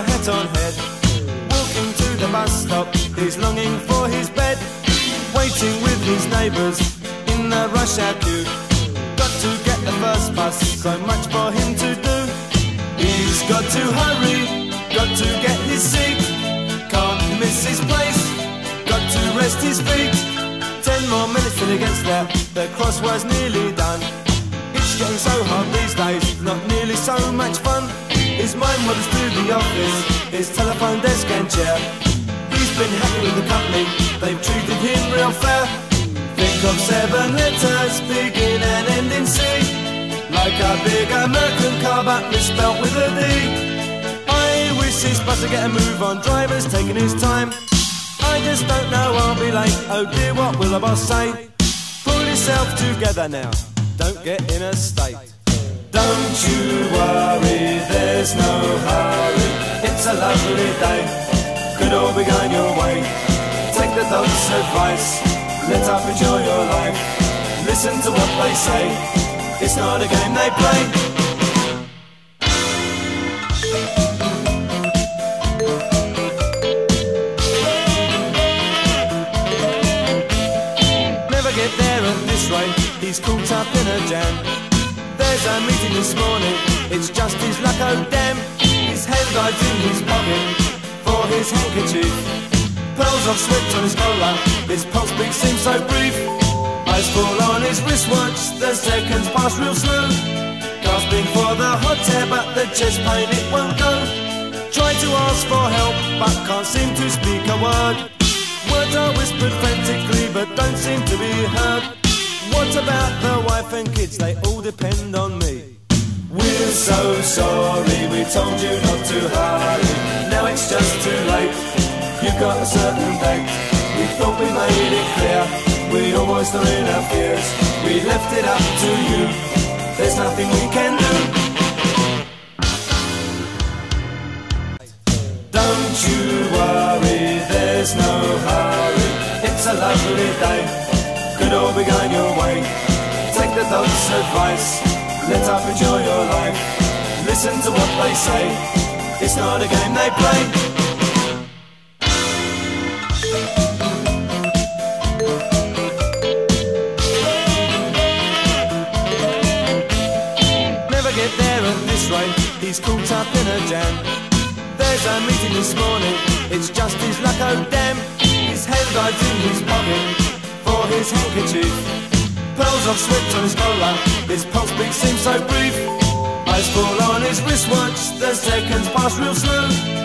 hat on head. Walking to the bus stop, he's longing for his bed. Waiting with his neighbours in the rush hour queue. Got to get the first bus, so much for him to do. He's got to hurry, got to get his seat. Can't miss his place, got to rest his feet. Ten more minutes till he gets there, the crossword's nearly done. It's getting so hard these days, not nearly so much fun. His mind wanders office, his telephone desk and chair. He's been happy with the company, they've treated him real fair. Think of seven letters, begin and end in C. Like a big American car, but misspelt with a D. I wish this bus to get a move on, driver's taking his time. I just don't know, I'll be late. Oh dear, what will the boss say? Pull yourself together now, don't get in a state. Don't you worry, there's no hurry. A lovely day, could all be going your way. Take the dog's advice, let up enjoy your life. Listen to what they say, it's not a game they play. Never get there at this rate, he's caught up in a jam. There's a meeting this morning, it's just his luck, oh damn. Handguide's in his pocket for his handkerchief. Pearls of sweat on his collar, his pulse beat seems so brief. Eyes fall on his wristwatch, the seconds pass real slow. Gasping for the hot air, but the chest pain it won't go. Try to ask for help, but can't seem to speak a word. Words are whispered frantically, but don't seem to be heard. What about the wife and kids? They all depend on me. We're so sorry, we told you not to hurry. Now it's just too late. You've got a certain date. We thought we made it clear. We all voiced our fears. We left it up to you. There's nothing we can do. Don't you worry, there's no hurry. It's a lovely day, could all be going your way. Take the dog's advice, let up enjoy your life. Listen to what they say, it's not a game they play. Never get there at this rate, he's caught up in a jam. There's a meeting this morning, it's just his luck, oh damn. His handguide's in his pocket for his handkerchief. Pearls of sweat on his collar, his pulse beat seems so brief. Eyes fall on his wristwatch, the seconds pass real slow.